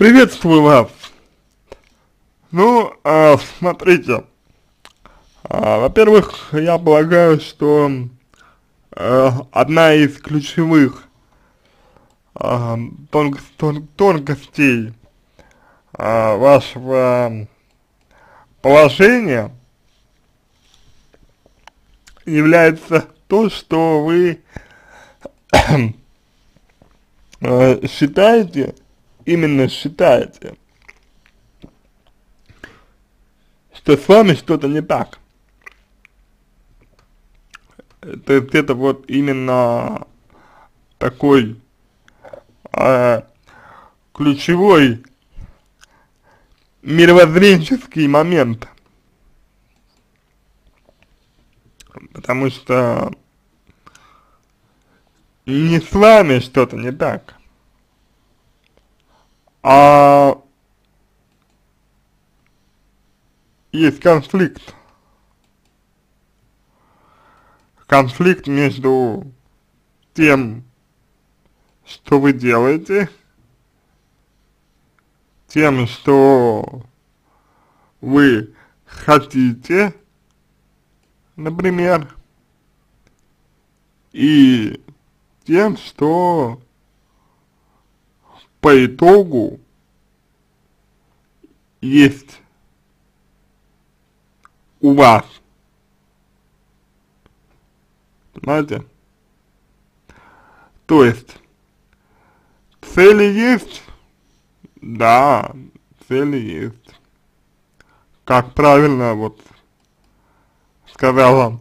Приветствую вас. Ну, а, смотрите, а, во-первых, я полагаю, что а, одна из ключевых а, тон тон тонкостей а, вашего положения является то, что вы э, считаете, именно считаете, что с вами что-то не так. То есть это вот именно такой э, ключевой мировоззренческий момент. Потому что не с вами что-то не так, а есть конфликт. Конфликт между тем, что вы делаете, тем, что вы хотите, например, и тем, что по итогу есть у вас. Понимаете? То есть, цели есть? Да, цели есть. Как правильно вот сказала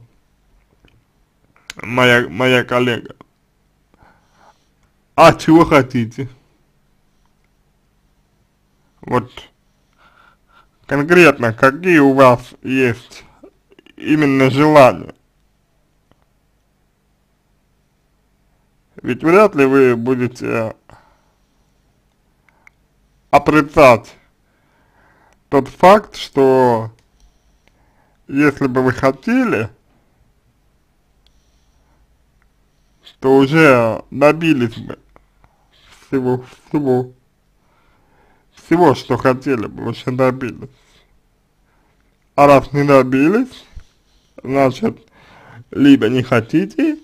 моя, моя коллега. А чего хотите? Вот конкретно, какие у вас есть именно желания? Ведь вряд ли вы будете отрицать тот факт, что если бы вы хотели, то уже добились бы всего, всего, всего, что хотели бы, уже добились. А раз не добились, значит, либо не хотите,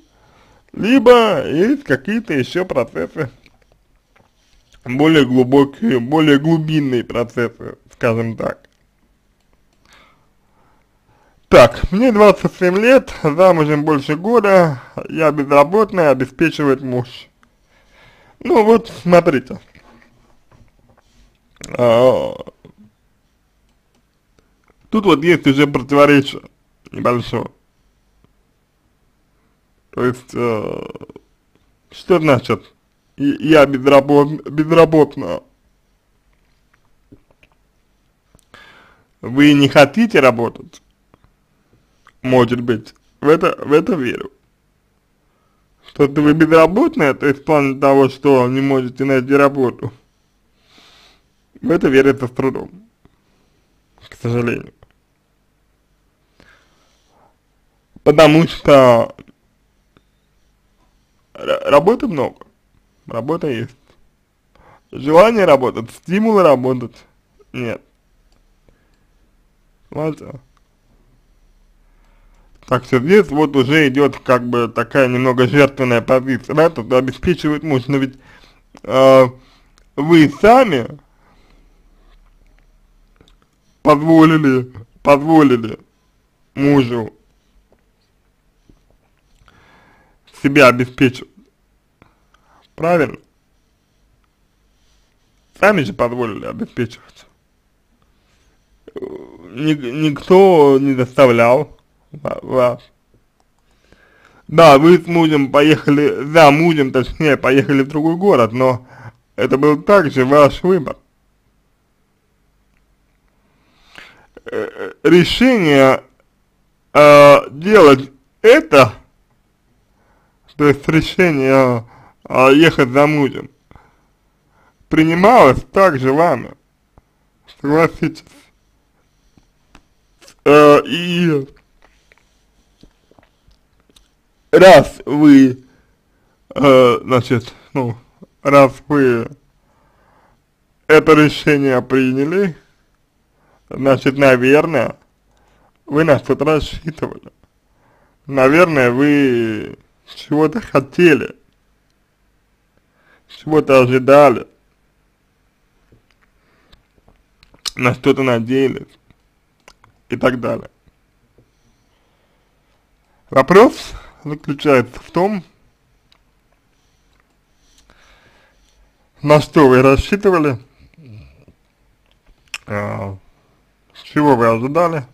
либо есть какие-то еще процессы, более глубокие, более глубинные процессы, скажем так. Так, мне 27 лет, замужем больше года, я безработная, обеспечивает муж. Ну вот, смотрите. А, тут вот есть уже противоречие небольшое. То есть, э, что значит, я безработ, безработная? Вы не хотите работать? Может быть. В это, в это верю что вы безработная, то есть в плане того, что не можете найти работу, в это верится с трудом, к сожалению. Потому что работы много, работа есть. Желание работать, стимулы работать нет. Понимаете? Так что здесь вот уже идет как бы такая немного жертвенная позиция, да, тут обеспечивает муж, но ведь э, вы сами позволили, позволили мужу себя обеспечивать, правильно? Сами же позволили обеспечивать. Никто не заставлял, вас. Да, вы с мужем поехали, за мужем, точнее, поехали в другой город, но это был также ваш выбор. Э, э, решение э, делать это, то есть решение э, ехать за мужем, принималось также вами, согласитесь. Э, и раз вы, э, значит, ну, раз вы это решение приняли, значит, наверное, вы на что-то рассчитывали. Наверное, вы чего-то хотели, чего-то ожидали, на что-то надеялись и так далее. Вопрос заключается в том, на что вы рассчитывали, а, чего вы ожидали,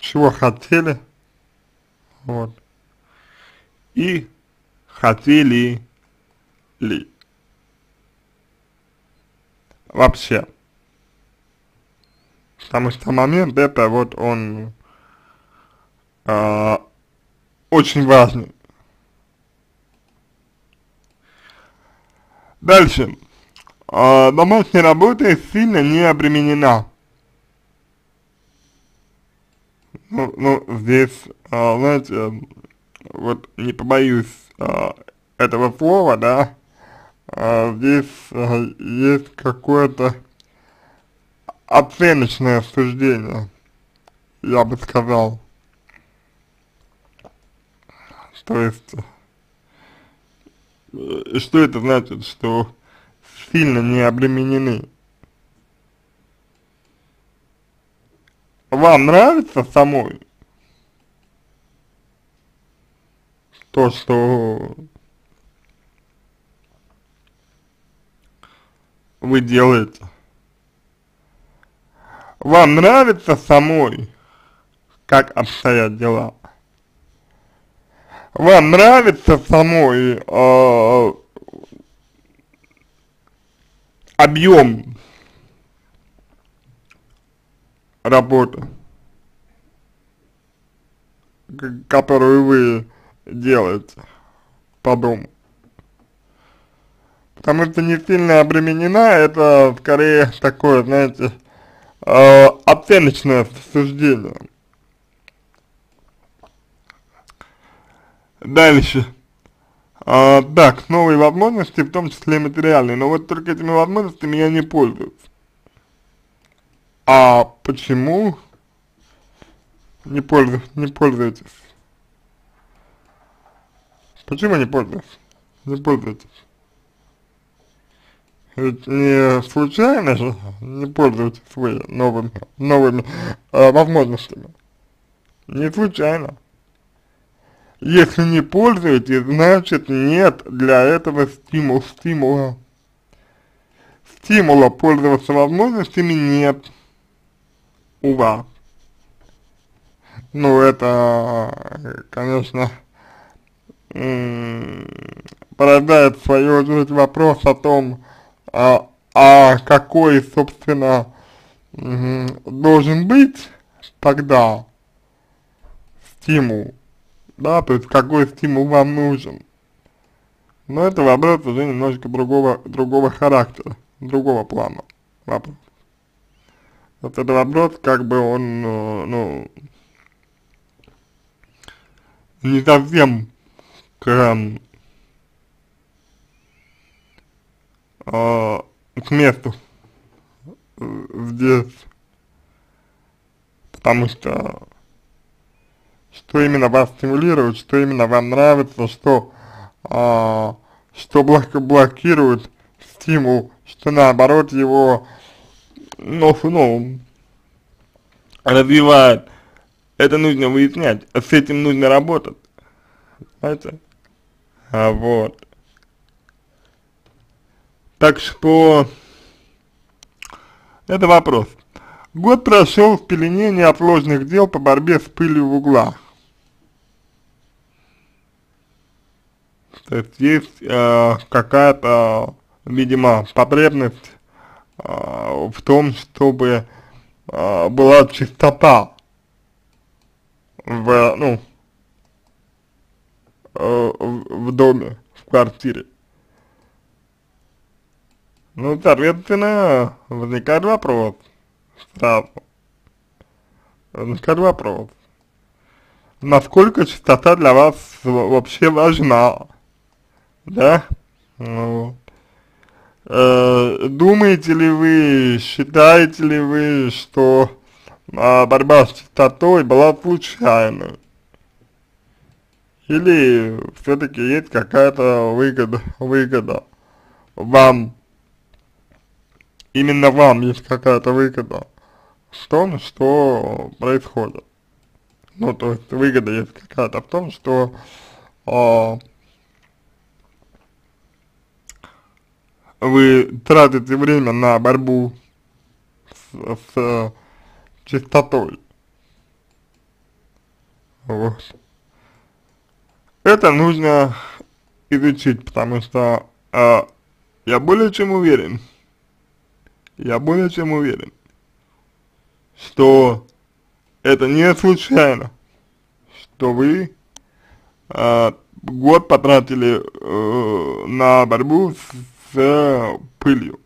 чего хотели, вот, и хотели ли вообще. Потому что момент это вот он э, очень важный. Дальше. Э, домашняя работа сильно не обременена. Ну, ну здесь, э, знаете, вот не побоюсь э, этого слова, да, э, здесь э, есть какое-то оценочное суждение, я бы сказал. То есть, э, что это значит, что сильно не обременены? Вам нравится самой то, что вы делаете? Вам нравится самой, как обстоят дела? Вам нравится самой э, объем работы, которую вы делаете по дому? Потому что не сильно обременена, это скорее такое, знаете, э, оценочное суждение. Дальше. А, так, новые возможности, в том числе материальные, но вот только этими возможностями я не пользуюсь. А почему не, пользу, не пользуетесь? Почему не пользуетесь? Не пользуетесь? Ведь не случайно же не пользуетесь вы новыми, новыми э, возможностями. Не случайно. Если не пользуетесь, значит нет для этого стимул, стимула. Стимула пользоваться возможностями нет у вас. Ну, это, конечно, порождает в свою очередь вопрос о том, а, а какой, собственно, должен быть тогда стимул, да, то есть какой стимул вам нужен. Но это вопрос уже немножко другого, другого характера, другого плана вопрос. Вот это вопрос, как бы он, э, ну, не совсем к э, к месту здесь, потому что что именно вас стимулирует, что именно вам нравится, что, э, что блок блокирует стимул, что наоборот его, ну, ну, развивает. Это нужно выяснять, с этим нужно работать, знаете, а вот. Так что это вопрос. Год прошел в пелене неотложных дел по борьбе с пылью в углах. То есть есть э, какая-то, видимо, потребность э, в том, чтобы э, была чистота в, ну, э, в, доме, в квартире. Ну, соответственно, возникает вопрос сразу. Возникает вопрос. Насколько чистота для вас вообще важна? Да? Вот. э, думаете ли вы, считаете ли вы, что э, борьба с чистотой была случайной? Или все-таки есть какая-то выгода, выгода вам, именно вам есть какая-то выгода в том, что происходит? Ну, то есть выгода есть какая-то в том, что э, вы тратите время на борьбу с, с чистотой. Вот. Это нужно изучить, потому что э, я более чем уверен, я более чем уверен, что это не случайно, что вы э, год потратили э, на борьбу с, с пылью.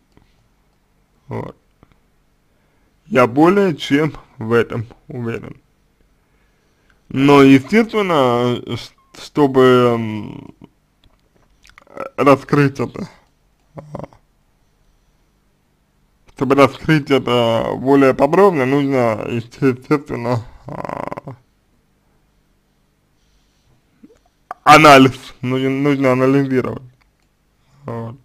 Вот. Я более чем в этом уверен. Но, естественно, чтобы раскрыть это, чтобы раскрыть это более подробно, нужно, естественно, а, анализ, нужно, нужно анализировать. Вот.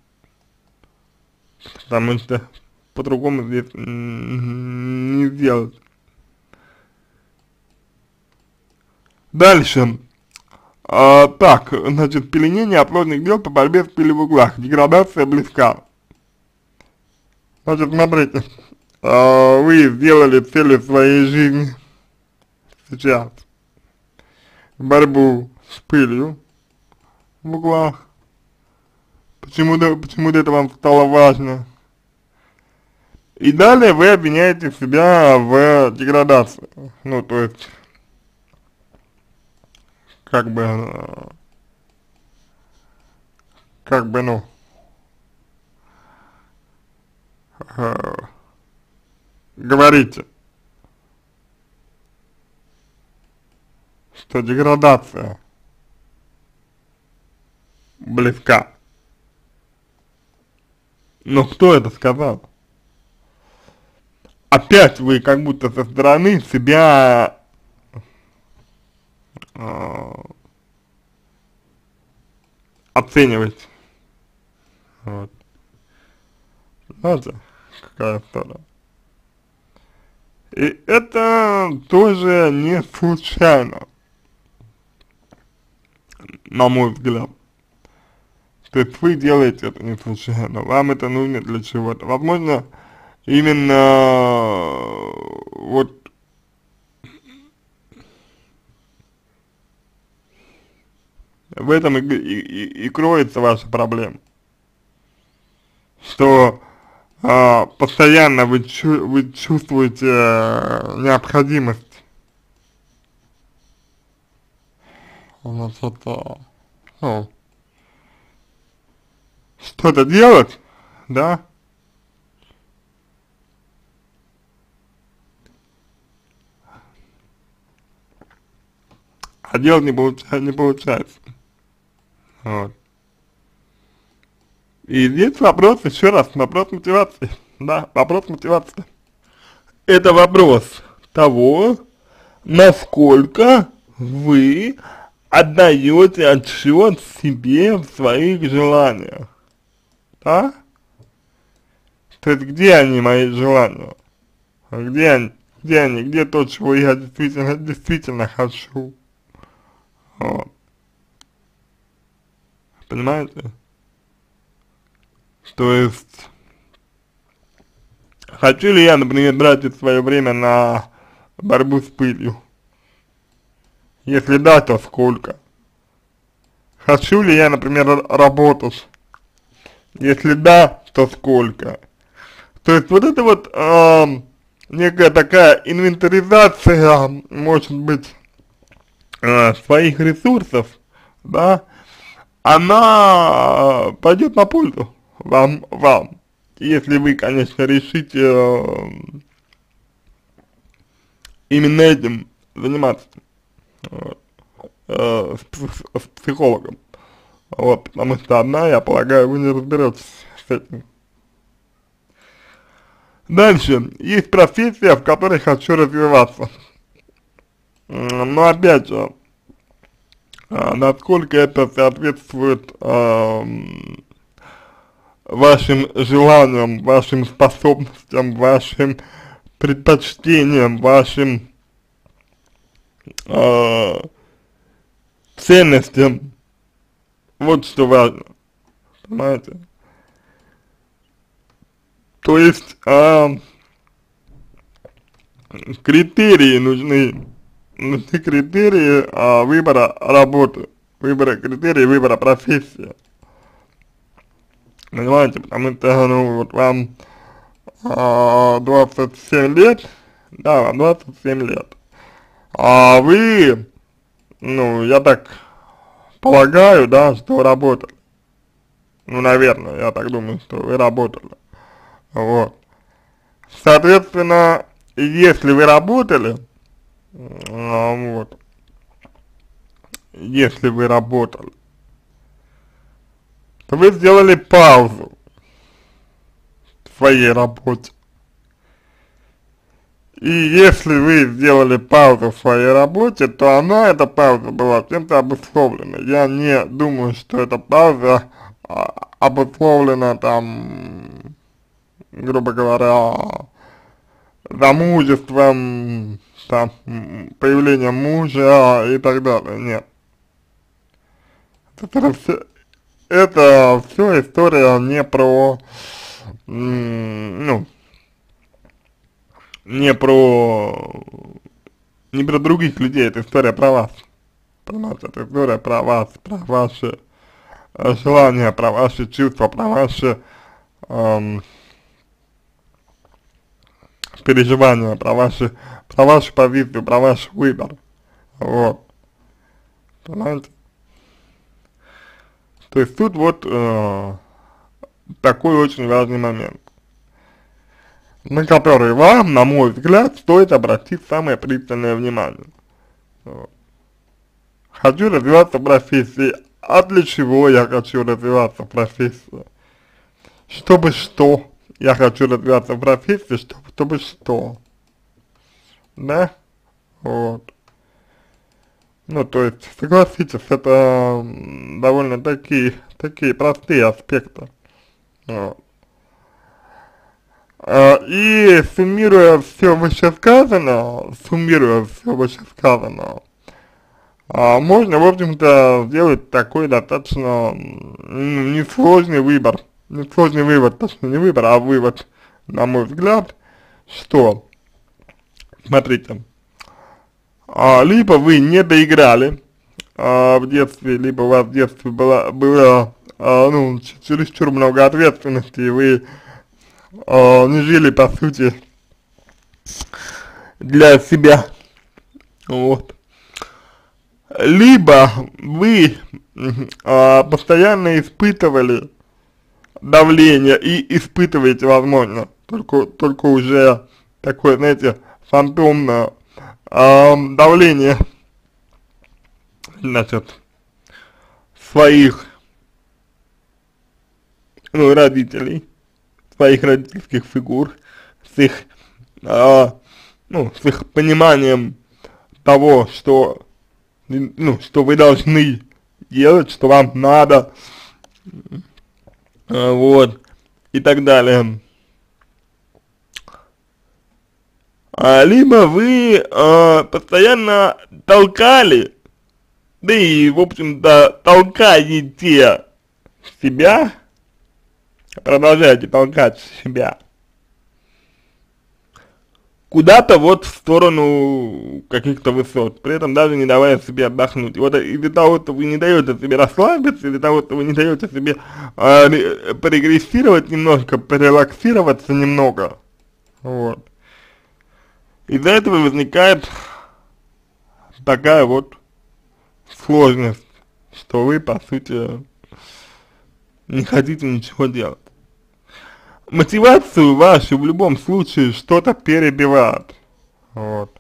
Потому что по-другому здесь не сделать. Дальше. А, так, значит, пеленение оплодных дел по борьбе с в углах. Деградация близка. Значит, смотрите, а, вы сделали целью своей жизни сейчас борьбу с пылью в углах. Почему-то почему это вам стало важно. И далее вы обвиняете себя в деградации. Ну, то есть как бы, э, как бы, ну, э, говорите, что деградация близка. Но кто это сказал? Опять вы как будто со стороны себя оценивать. Вот. Знаете, какая история. И это тоже не случайно, на мой взгляд. То есть вы делаете это не случайно, вам это нужно для чего-то. Возможно, именно вот В этом и, и, и кроется ваша проблема. Что э, постоянно вы, чу вы чувствуете э, необходимость значит, э, ну, что-то делать, да, а делать не, получ не получается. Вот. И здесь вопрос, еще раз, вопрос мотивации. Да, вопрос мотивации. Это вопрос того, насколько вы отдаете отчет себе в своих желаниях. Да? То есть где они, мои желания? Где они? Где они? Где то, чего я действительно, действительно хочу? Вот. Понимаете? То есть, хочу ли я, например, тратить свое время на борьбу с пылью? Если да, то сколько? Хочу ли я, например, работать? Если да, то сколько? То есть вот это вот э, некая такая инвентаризация, может быть, э, своих ресурсов, да, она пойдет на пользу вам, вам, если вы, конечно, решите э, именно этим заниматься. Вот, э, с, с психологом, вот, потому что одна, я полагаю, вы не разберетесь с этим, Дальше. Есть профессия, в которой хочу развиваться. Но опять же, а, насколько это соответствует э, вашим желаниям, вашим способностям, вашим предпочтениям, вашим э, ценностям. Вот что важно. Понимаете? То есть э, критерии нужны нужны критерии а, выбора работы, выбора критерии выбора профессии. Понимаете, потому что, ну, вот вам а, 27 лет, да, вам 27 лет, а вы, ну, я так полагаю, да, что работали. Ну, наверное, я так думаю, что вы работали. Вот. Соответственно, если вы работали, а, вот. Если вы работали, то вы сделали паузу в своей работе. И если вы сделали паузу в своей работе, то она, эта пауза была чем-то обусловлена. Я не думаю, что эта пауза а, обусловлена там, грубо говоря, замужеством, там, появлением мужа и так далее, нет. Это все, это все история не про, ну, не про, не про других людей, это история про вас. Понимаете, это история про вас, про ваши э, желания, про ваши чувства, про ваши эм, переживания, про ваши про вашу позицию, про ваш выбор. Вот. Понимаете? То есть тут вот э, такой очень важный момент, на который вам, на мой взгляд, стоит обратить самое пристальное внимание. Хочу развиваться в профессии. А для чего я хочу развиваться в профессии? Чтобы что? Я хочу развиваться в профессии, чтобы, чтобы что? да, вот. Ну, то есть, согласитесь, это довольно такие, такие простые аспекты, вот. А, и суммируя все вышесказанное, суммируя все вышесказанное, а, можно, в общем-то, сделать такой достаточно несложный выбор, несложный вывод, точнее не выбор, а вывод, на мой взгляд, что смотрите, а, либо вы не доиграли в детстве, либо у вас в детстве было, было ну, чересчур много ответственности, и вы а, не жили, по сути, для себя, вот. Либо вы а, постоянно испытывали давление и испытываете, возможно, только, только уже такое, знаете, фантомное э, давление, значит, своих, ну, родителей, своих родительских фигур, с их, э, ну, с их пониманием того, что, ну, что вы должны делать, что вам надо, э, вот, и так далее. а, либо вы а, постоянно толкали, да и, в общем-то, толкаете себя, продолжаете толкать себя куда-то вот в сторону каких-то высот, при этом даже не давая себе отдохнуть. И вот из-за того, что вы не даете себе расслабиться, из-за того, что вы не даете себе э, прогрессировать немножко, порелаксироваться немного, вот, из-за этого возникает такая вот сложность, что вы, по сути, не хотите ничего делать. Мотивацию вашу в любом случае что-то перебивает. Вот.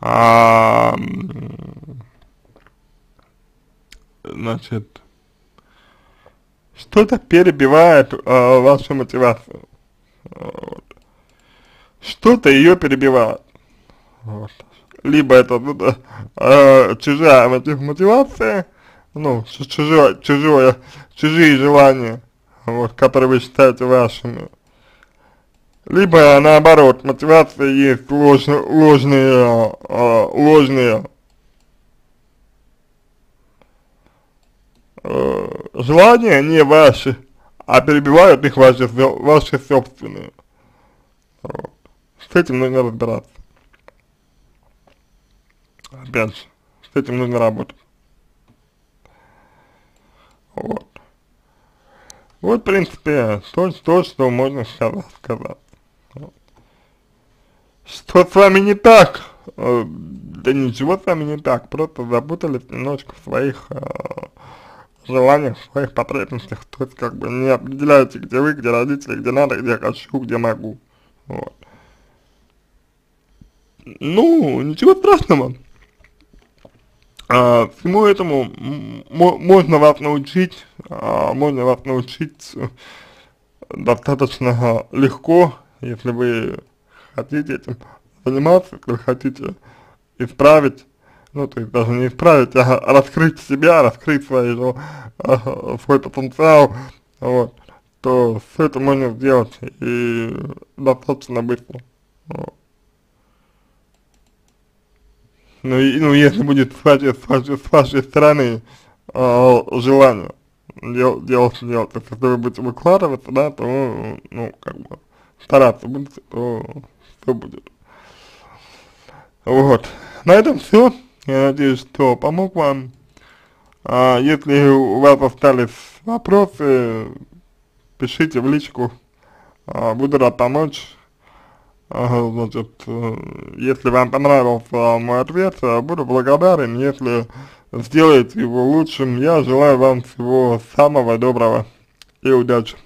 А, значит, что-то перебивает э, вашу мотивацию. Вот. Что-то ее перебивает. Вот. Либо это э, чужая мотивация, ну, чужое, чужое, чужие желания, вот, которые вы считаете вашими. Либо наоборот, мотивация есть ложные, ложные, э, ложные э, желания, не ваши, а перебивают их ваши, ваши собственные. Вот. С этим нужно разбираться. Опять же, с этим нужно работать. Вот. Вот, в принципе, то, то что можно сказать. сказать. Что с вами не так? Э, да ничего с вами не так, просто запутались немножко в своих э, желаниях, в своих потребностях, то есть как бы не определяете, где вы, где родители, где надо, где хочу, где могу. Вот. Ну, ничего страшного. А, всему этому можно вас научить, а, можно вас научить достаточно легко, если вы хотите этим заниматься, если вы хотите исправить, ну, то есть даже не исправить, а раскрыть себя, раскрыть свои, а, свой потенциал, вот, то все это можно сделать и достаточно быстро. Вот. Ну, и, ну если будет с вашей, с вашей, с стороны э, желание дел, делать, делать, если вы будете выкладываться, да, то, ну, как бы, стараться будете, то все будет. Вот. На этом все. Я надеюсь, что помог вам. А, если у вас остались вопросы, пишите в личку. А, буду рад помочь. А, значит, э, если вам понравился мой ответ, буду благодарен, если сделаете его лучшим. Я желаю вам всего самого доброго и удачи.